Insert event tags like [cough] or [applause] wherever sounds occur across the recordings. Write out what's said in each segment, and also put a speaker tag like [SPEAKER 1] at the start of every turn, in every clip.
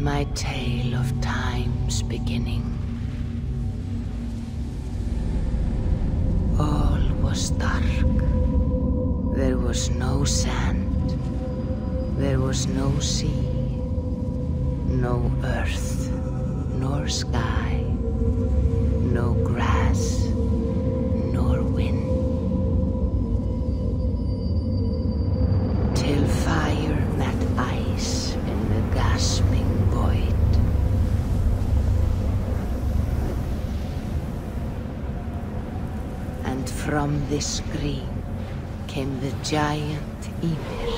[SPEAKER 1] my tale of time's beginning. All was dark. There was no sand. There was no sea. No earth, nor sky. From this screen came the giant Ymir,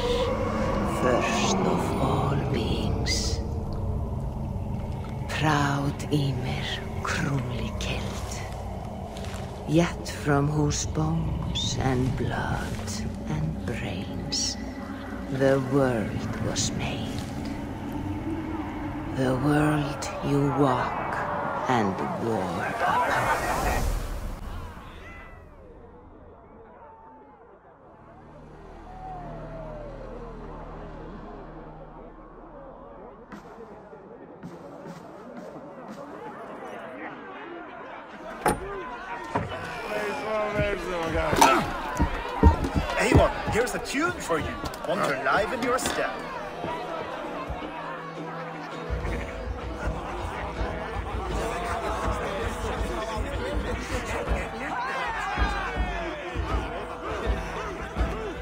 [SPEAKER 1] first of all beings. Proud Ymir, cruelly killed. Yet from whose bones and blood and brains the world was made. The world you walk and war upon.
[SPEAKER 2] Tune for you. Want to liven your step.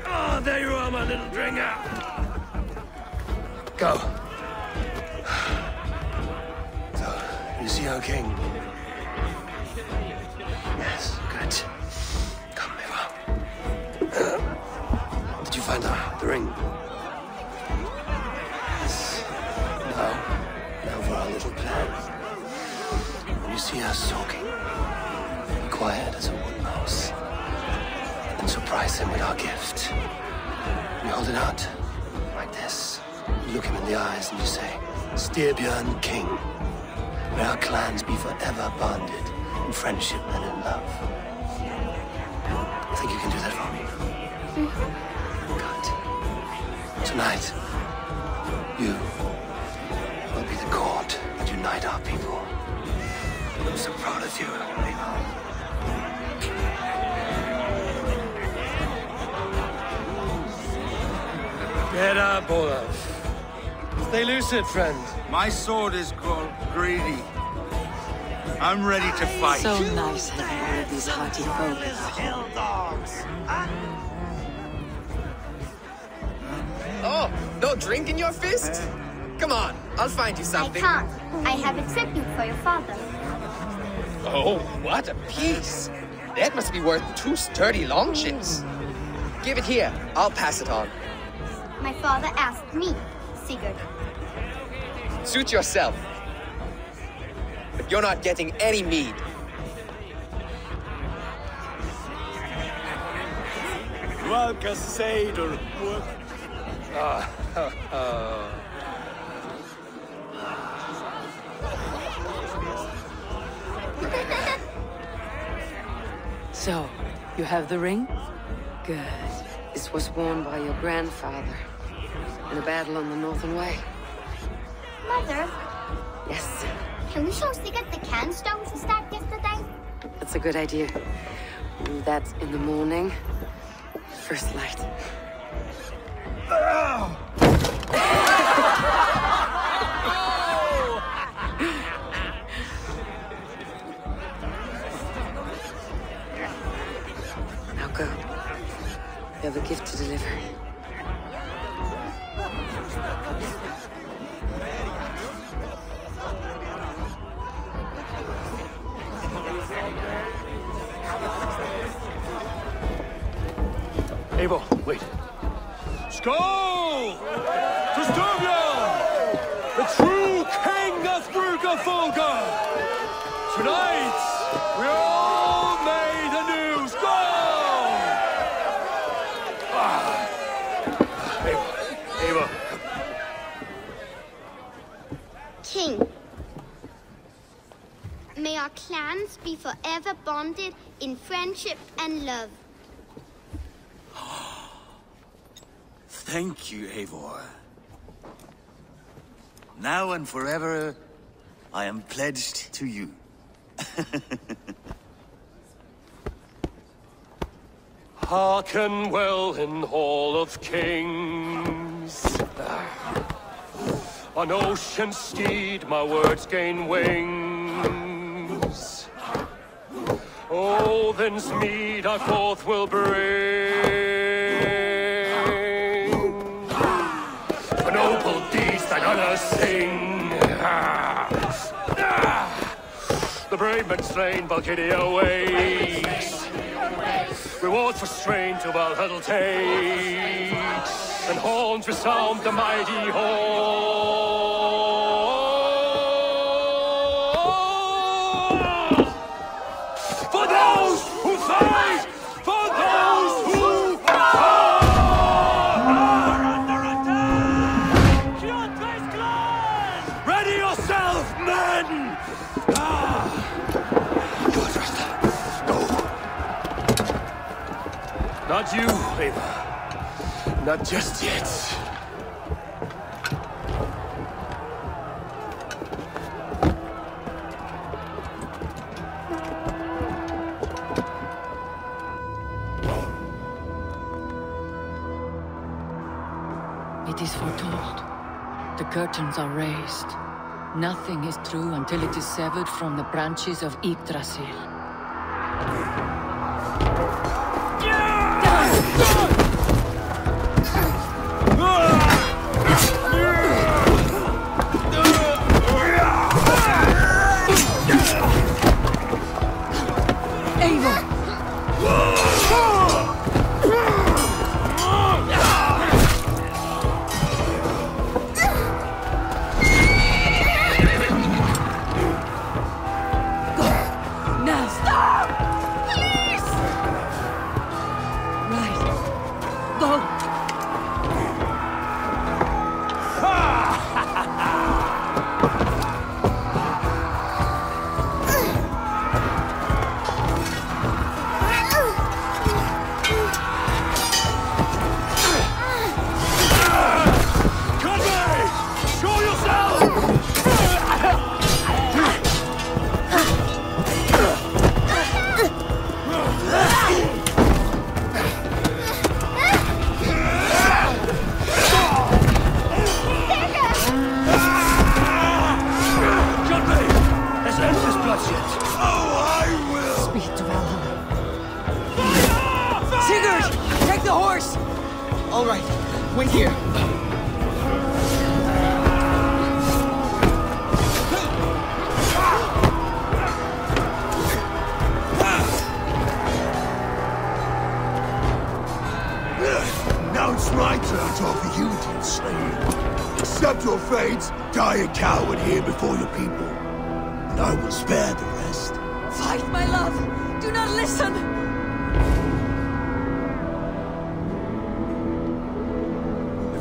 [SPEAKER 3] Oh, there you are, my little drinker.
[SPEAKER 4] Go. So, you see our king? Yes, good. Find the, ring? Yes. Now, now for our little plan. You see us talking, quiet as a wood mouse. And surprise him with our gift. You hold it out, like this. You look him in the eyes and you say, Styrbjörn King, may our clans be forever bonded in friendship and in love. I think you can do that for me. Good. Tonight, you will be the cord that unite our people. I'm so proud of you, Ava.
[SPEAKER 3] Get up, Olaf. Stay lucid, friend.
[SPEAKER 5] My sword is called Greedy. I'm ready to fight.
[SPEAKER 6] So nice having all of these hearty folk
[SPEAKER 7] no drink in your fist? Come on, I'll find you something.
[SPEAKER 8] I
[SPEAKER 7] something.
[SPEAKER 8] can't. I have a tribute for your father.
[SPEAKER 7] Oh, what a piece. That must be worth two sturdy longships. Give it here. I'll pass it on.
[SPEAKER 8] My father asked me, Sigurd.
[SPEAKER 7] Suit yourself. But you're not getting any mead.
[SPEAKER 3] Welke [laughs]
[SPEAKER 6] So, you have the ring? Good. This was worn by your grandfather in a battle on the Northern Way.
[SPEAKER 8] Mother,
[SPEAKER 6] Yes,
[SPEAKER 8] can we show Sigurd the can stones we stacked yesterday?
[SPEAKER 6] that's a good idea. We'll do that in the morning. First light. Now go. You have a gift to deliver.
[SPEAKER 4] Eivor, wait.
[SPEAKER 3] Skål! To Styrbjörn! The true king of Brukerfolka! Tonight, we all made anew. Skål!
[SPEAKER 4] Eivor.
[SPEAKER 8] King. May our clans be forever bonded in friendship and love. [gasps]
[SPEAKER 5] Thank you, Eivor. Now and forever, I am pledged to you. [laughs]
[SPEAKER 4] Hearken well in Hall of Kings. [sighs] On ocean steed my words gain wings. Odin's mead I forth will bring. For noble deeds thine honor sing. The brave men slain, Valkyria waits. Rewards for strain to Valhalla takes, and horns resound the mighty hall. Not you, Ava. Not just yet.
[SPEAKER 9] It is foretold. The curtains are raised. Nothing is true until it is severed from the branches of Yggdrasil.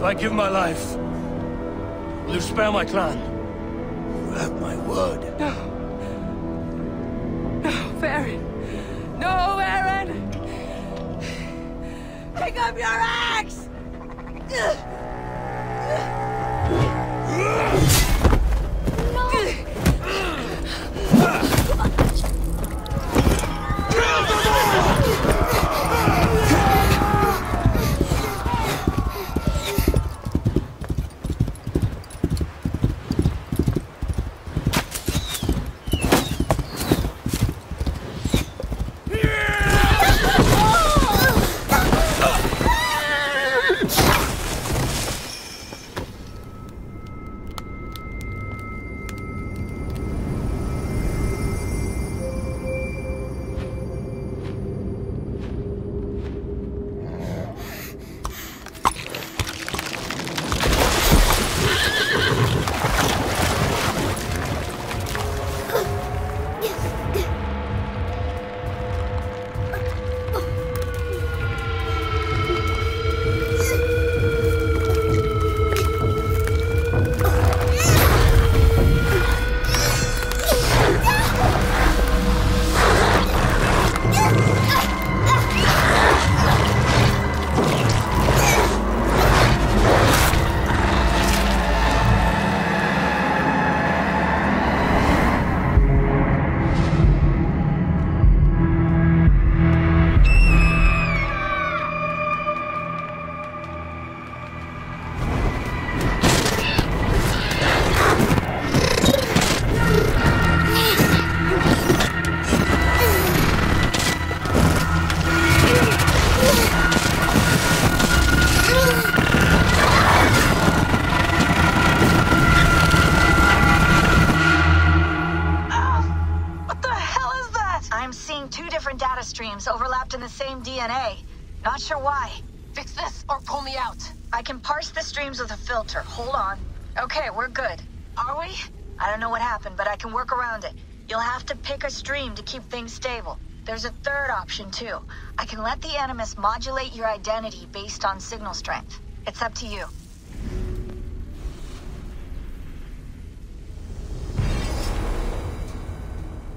[SPEAKER 10] I
[SPEAKER 4] give my life, will you spare my clan?
[SPEAKER 10] You have my word.
[SPEAKER 9] No, No, Aaron! No, Aaron! Pick up your axe!
[SPEAKER 11] Sure why.
[SPEAKER 12] Fix this or pull me out.
[SPEAKER 11] I can parse the streams with a filter. Hold on. Okay, we're good. Are we? I don't know what happened, but I can work around it. You'll have to pick a stream to keep things stable. There's a third option, too. I can let the Animus modulate your identity based on signal strength. It's up to you.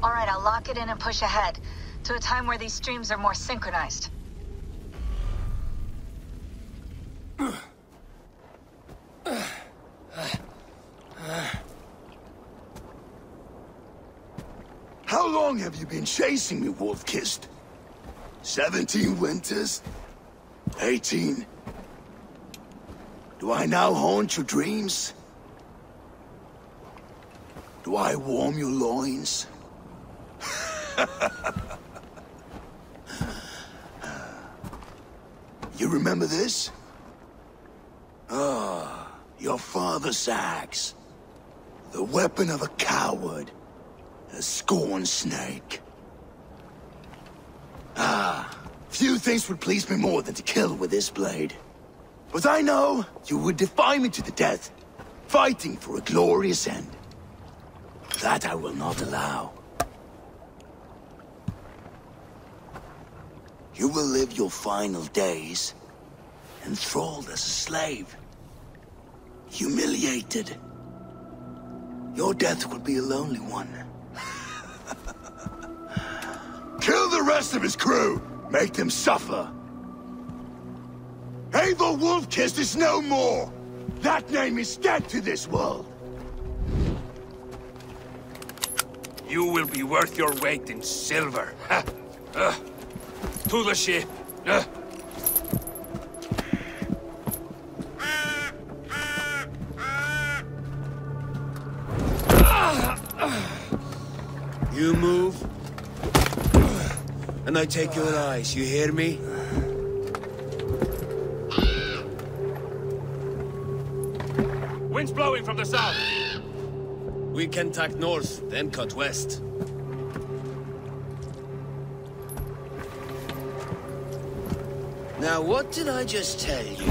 [SPEAKER 11] Alright, I'll lock it in and push ahead, to a time where these streams are more synchronized.
[SPEAKER 10] How long have you been chasing me, Wolf-Kissed? Seventeen winters? Eighteen? Do I now haunt your dreams? Do I warm your loins? [laughs] you remember this? Ah, your father's axe. The weapon of a coward. A scorn snake. Ah, few things would please me more than to kill with this blade. But I know you would defy me to the death, fighting for a glorious end. That I will not allow. You will live your final days enthralled as a slave. Humiliated. Your death will be a lonely one. Kill the rest of his crew! Make them suffer! Eivor Wolf-Kissed is no more! That name is dead to this world!
[SPEAKER 13] You will be worth your weight in silver. [laughs] Ha! Uh, to the ship. Uh.
[SPEAKER 4] And I take your eyes, you hear me?
[SPEAKER 13] Wind's blowing from the south.
[SPEAKER 4] We can tack north, then cut west. Now, what did I just tell you?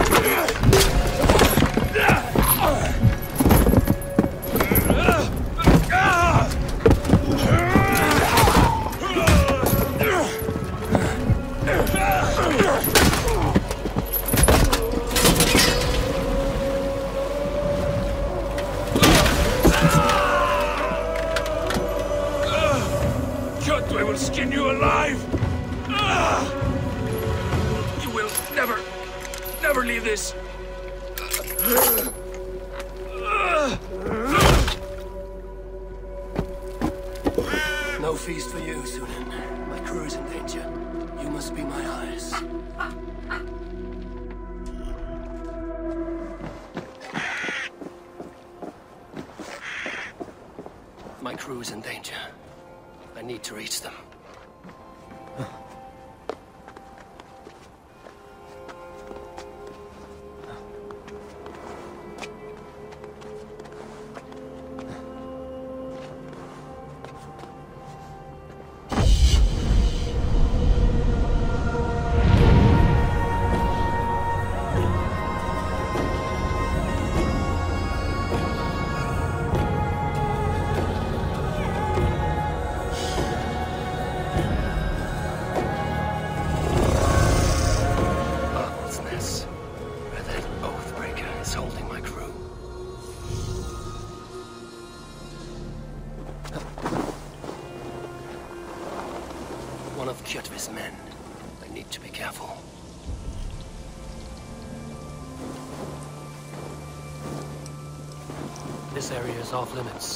[SPEAKER 14] Area is off limits.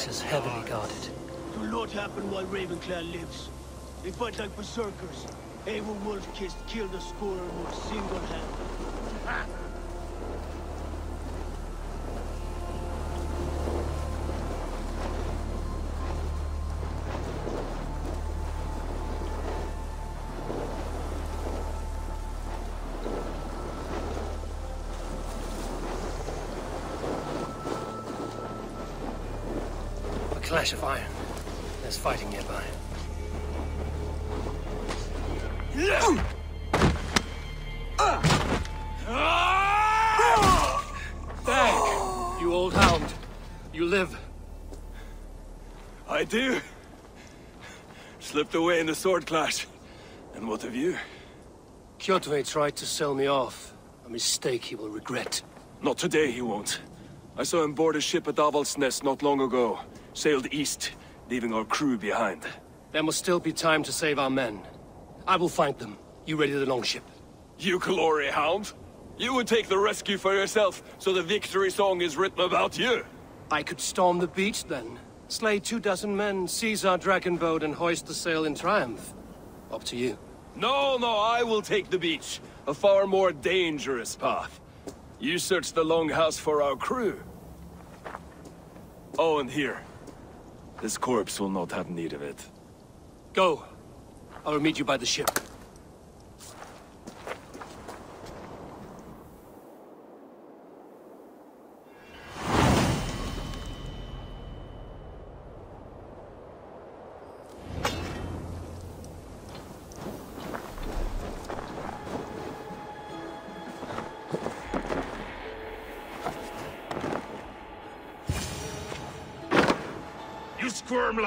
[SPEAKER 4] Place is heavily guarded.
[SPEAKER 2] Do not happen while Ravenclaw lives. They fight like berserkers. Eivor Wolf-Kissed killed a score with single hand.
[SPEAKER 4] Clash of iron. There's fighting nearby. Dag, you old hound. You live.
[SPEAKER 15] I do. Slipped away in the sword clash. And what of you?
[SPEAKER 4] Kjotve tried to sell me off. A mistake he will regret.
[SPEAKER 15] Not today, he won't. I saw him board a ship at Avaldsnes not long ago. Sailed east, leaving our crew behind.
[SPEAKER 4] There must still be time to save our men. I will find them. You ready the longship?
[SPEAKER 15] You glory hound? You would take the rescue for yourself, so the victory song is written about you.
[SPEAKER 4] I could storm the beach then. Slay two dozen men, seize our dragon boat, and hoist the sail in triumph. Up to you.
[SPEAKER 15] No, no, I will take the beach. A far more dangerous path. You search the longhouse for our crew. Oh, and here. This corpse will not have need of it.
[SPEAKER 4] Go. I will meet you by the ship.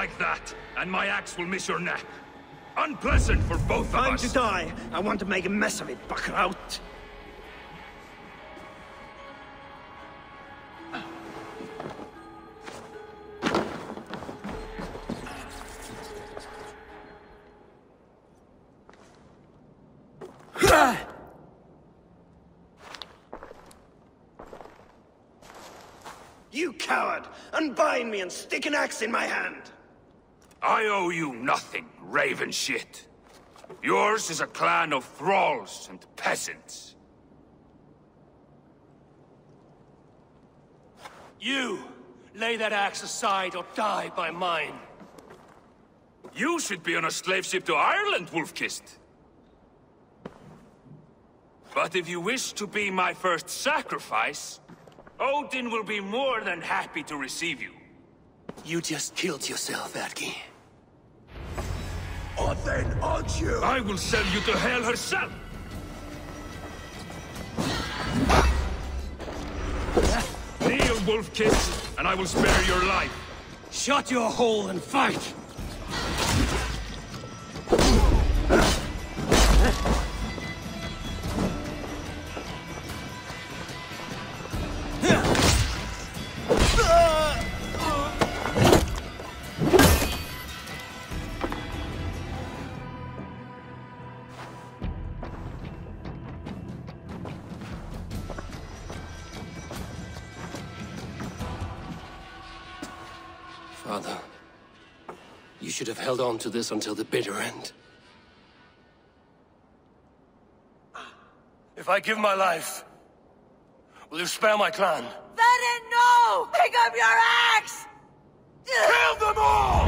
[SPEAKER 13] Like that, and my axe will miss your neck. Unpleasant for both of
[SPEAKER 2] Time
[SPEAKER 13] us.
[SPEAKER 2] to die. I want to make a mess of it, Buckraut. You coward! Unbind me and stick an axe in my hand!
[SPEAKER 13] I owe you nothing, raven shit. Yours is a clan of thralls and peasants.
[SPEAKER 4] You! Lay that axe aside or die by mine.
[SPEAKER 13] You should be on a slave ship to Ireland, Wolf-Kissed. But if you wish to be my first sacrifice, Odin will be more than happy to receive you.
[SPEAKER 4] You just killed yourself, Atki.
[SPEAKER 13] Or then aren't you? I will send you to hell herself! Kneel, Wolf-Kiss, and I will spare your life.
[SPEAKER 4] Shut your hole and fight! Should have held on to this until the bitter end. If I give my life, will you spare my clan?
[SPEAKER 9] Varin, no! Pick up your axe!
[SPEAKER 13] Kill them all!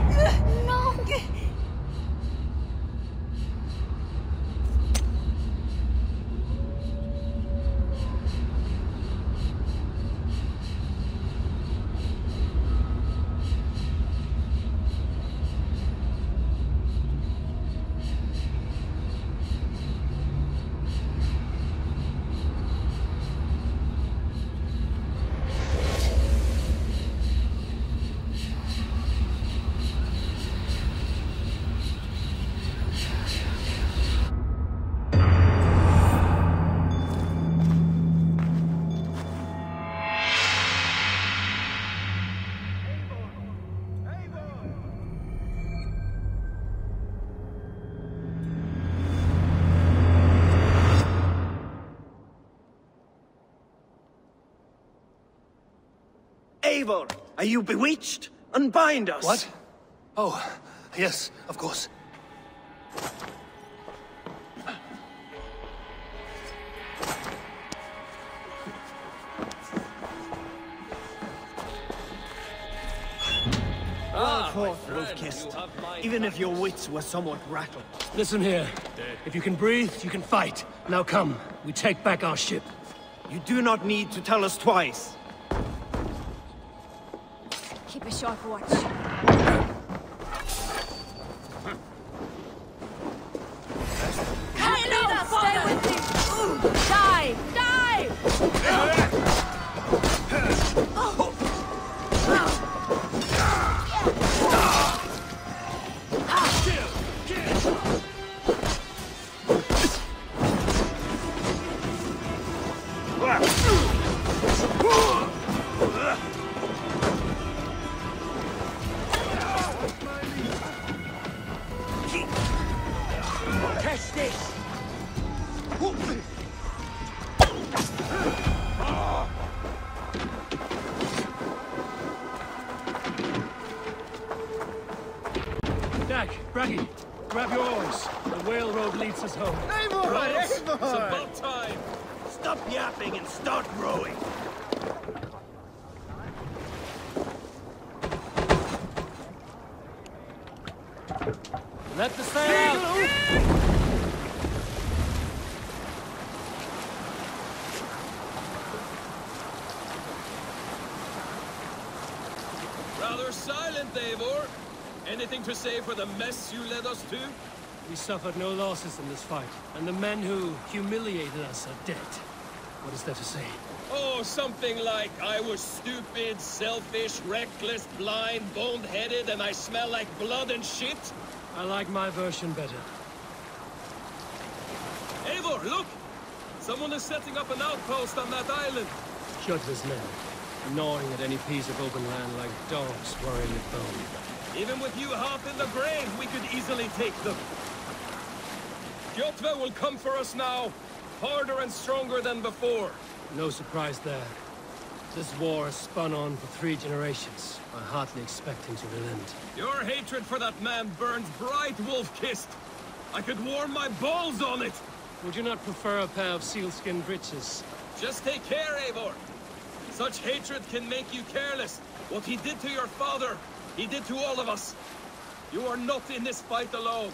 [SPEAKER 2] Eivor, are you bewitched?
[SPEAKER 16] Unbind us!
[SPEAKER 4] What? Oh, yes, of course.
[SPEAKER 2] Well fought, Wolf-Kissed. Even if your wits were somewhat rattled.
[SPEAKER 4] Listen here. If you can breathe, you can fight. Now come, we take back our ship.
[SPEAKER 2] You do not need to tell us twice.
[SPEAKER 9] Sharp watch.
[SPEAKER 4] Oars. The whale road leads us home.
[SPEAKER 2] Eivor!
[SPEAKER 4] Rows.
[SPEAKER 2] Eivor!
[SPEAKER 4] It's about time.
[SPEAKER 2] Stop yapping and start rowing.
[SPEAKER 4] Let the sail out!
[SPEAKER 15] Rather silent, Eivor. Anything to say for the mess you led us to?
[SPEAKER 4] We suffered no losses in this fight, and the men who humiliated us are dead. What is there to say?
[SPEAKER 15] Oh, something like, I was stupid, selfish, reckless, blind, bone-headed, and I smell like blood and shit?
[SPEAKER 4] I like my version better.
[SPEAKER 15] Eivor, look! Someone is setting up an outpost on that island.
[SPEAKER 4] Kjotve's men, gnawing at any piece of open land like dogs worrying at bone.
[SPEAKER 15] Even with you half in the grave, we could easily take them. Kjotve will come for us now, harder and stronger than before.
[SPEAKER 4] No surprise there. This war has spun on for three generations. I hardly expect him to relent.
[SPEAKER 15] Your hatred for that man burns bright, Wolf-Kissed. I could warm my balls on it.
[SPEAKER 4] Would you not prefer a pair of sealskin breeches?
[SPEAKER 15] Just take care, Eivor. Such hatred can make you careless. What he did to your father, he did to all of us. You are not in this fight alone.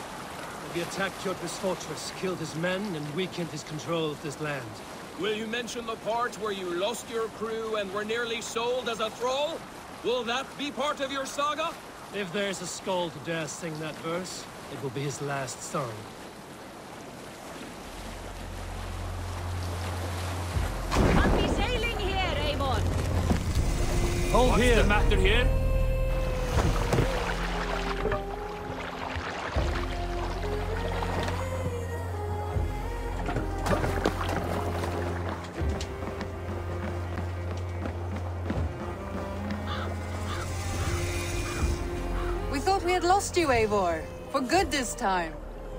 [SPEAKER 4] That we attacked Kjotve's fortress, killed his men, and weakened his control of this land.
[SPEAKER 15] Will you mention the part where you lost your crew and were nearly sold as a thrall? Will that be part of your saga?
[SPEAKER 4] If there's a skull to dare sing that verse, it will be his last song.
[SPEAKER 9] Can't be sailing here, Eivor!
[SPEAKER 4] Hold
[SPEAKER 13] What's
[SPEAKER 4] here!
[SPEAKER 13] the matter here?
[SPEAKER 17] Thought we had lost you, Eivor. For good this time.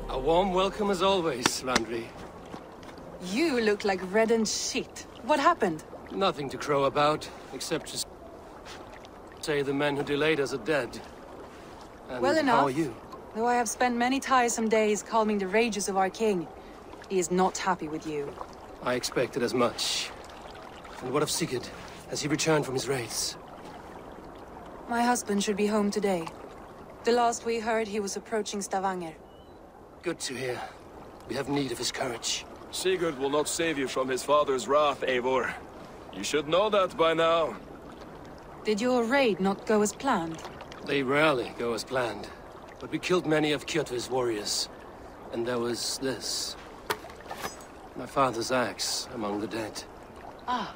[SPEAKER 4] A warm welcome as always, Randvi.
[SPEAKER 17] You look like reddened shit. What happened?
[SPEAKER 4] Nothing to crow about, except to say the men who delayed us are dead. And
[SPEAKER 17] well enough.
[SPEAKER 4] how are you?
[SPEAKER 17] Though I have spent many tiresome days calming the rages of our king, he is not happy with you.
[SPEAKER 4] I expected as much. And what of Sigurd? Has he returned from his raids?
[SPEAKER 17] My husband should be home today. The last we heard, he was approaching Stavanger.
[SPEAKER 4] Good to hear. We have need of his courage.
[SPEAKER 15] Sigurd will not save you from his father's wrath, Eivor. You should know that by now.
[SPEAKER 17] Did your raid not go as planned?
[SPEAKER 4] They rarely go as planned. But we killed many of Kjotve's warriors. And there was this. My father's axe among the dead.
[SPEAKER 17] Ah,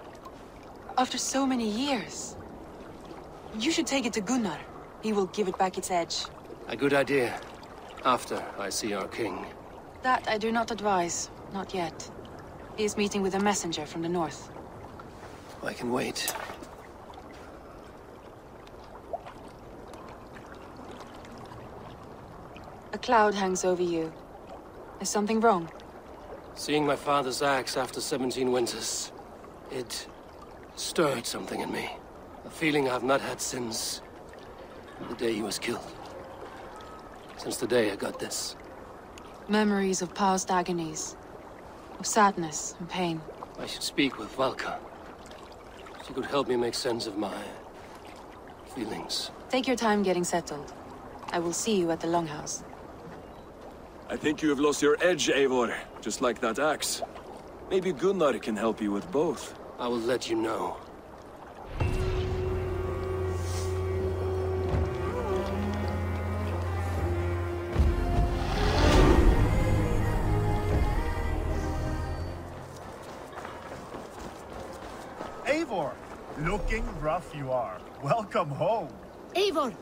[SPEAKER 17] after so many years. You should take it to Gunnar. He will give it back its edge.
[SPEAKER 4] A good idea. After I see our king.
[SPEAKER 17] That I do not advise. Not yet. He is meeting with a messenger from the north.
[SPEAKER 4] I can wait.
[SPEAKER 17] A cloud hangs over you. Is something wrong?
[SPEAKER 4] Seeing my father's axe after 17 winters, it stirred something in me. A feeling I've not had since the day he was killed. Since the day I got this.
[SPEAKER 17] Memories of past agonies. Of sadness and pain.
[SPEAKER 4] I should speak with Valka. She could help me make sense of my... feelings.
[SPEAKER 17] Take your time getting settled. I will see you at the Longhouse.
[SPEAKER 16] I think you have lost your edge, Eivor. Just like that axe. Maybe Gunnar can help you with both.
[SPEAKER 4] I will let you know.
[SPEAKER 18] Looking rough you are. Welcome home.
[SPEAKER 9] Eivor,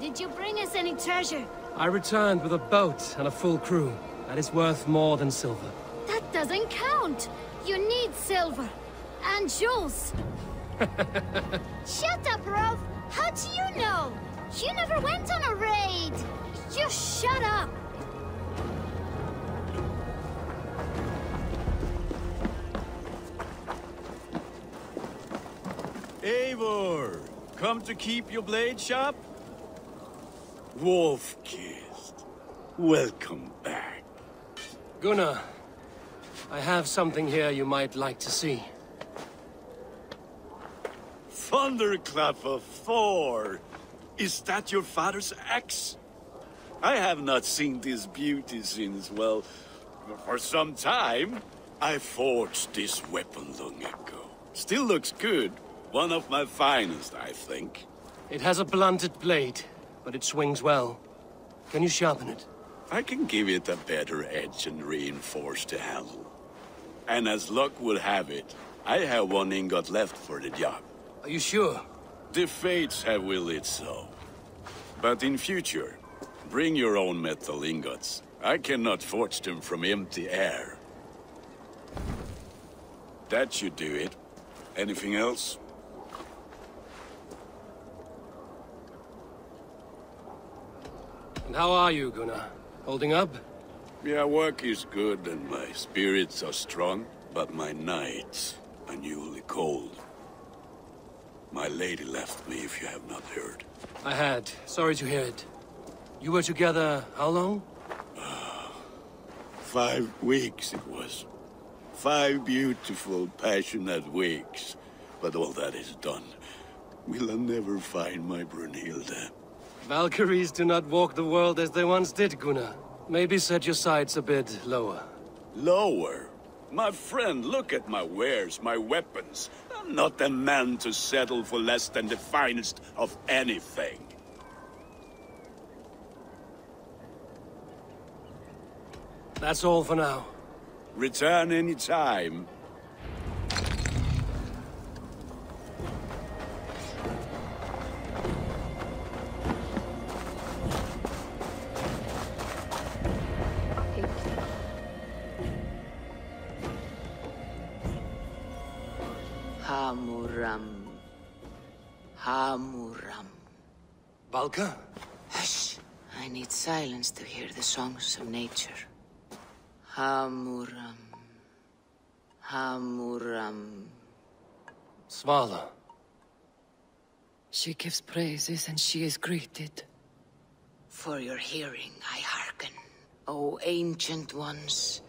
[SPEAKER 9] did you bring us any treasure?
[SPEAKER 4] I returned with a boat and a full crew. That is worth more than silver.
[SPEAKER 9] That doesn't count. You need silver. And jewels. [laughs] Shut up, Rolf. How do you know? You never went on a raid. You shut up.
[SPEAKER 3] Eivor, come to keep your blade sharp? Wolf-kissed, welcome back.
[SPEAKER 4] Gunnar, I have something here you might like to see.
[SPEAKER 3] Thunderclap of Thor! Is that your father's axe? I have not seen this beauty since, well, for some time. I forged this weapon long ago. Still looks good. One of my finest, I think.
[SPEAKER 4] It has a blunted blade, but it swings well. Can you sharpen it?
[SPEAKER 3] I can give it a better edge and reinforce the handle. And as luck would have it, I have one ingot left for the job.
[SPEAKER 4] Are you sure?
[SPEAKER 3] The fates have willed it so. But in future, bring your own metal ingots. I cannot forge them from empty air. That should do it. Anything else?
[SPEAKER 4] And how are you, Gunnar? Holding up?
[SPEAKER 3] Yeah, work is good and my spirits are strong, but my nights are newly cold. My lady left me, if you have not heard.
[SPEAKER 4] I had. Sorry to hear it. You were together how long?
[SPEAKER 3] Ah, five weeks it was. Five beautiful, passionate weeks. But all that is done. Will I never find my Brunhilde?
[SPEAKER 4] Valkyries do not walk the world as they once did, Gunnar. Maybe set your sights a bit lower.
[SPEAKER 3] Lower? My friend, look at my wares, my weapons. I'm not a man to settle for less than the finest of anything.
[SPEAKER 4] That's all for now.
[SPEAKER 3] Return any time.
[SPEAKER 4] Valka?
[SPEAKER 1] Hush. I need silence to hear the songs of nature. Hamuram. Hamuram.
[SPEAKER 4] Svala.
[SPEAKER 6] She gives praises and she is greeted.
[SPEAKER 1] For your hearing I hearken, O ancient ones,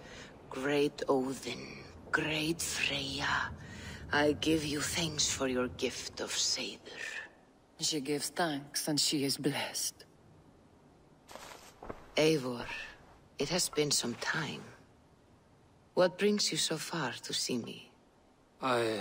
[SPEAKER 1] great Odin, great Freya. I give you thanks for your gift of Seidr.
[SPEAKER 6] She gives thanks and she is blessed.
[SPEAKER 1] Eivor, it has been some time. What brings you so far to see me?
[SPEAKER 4] I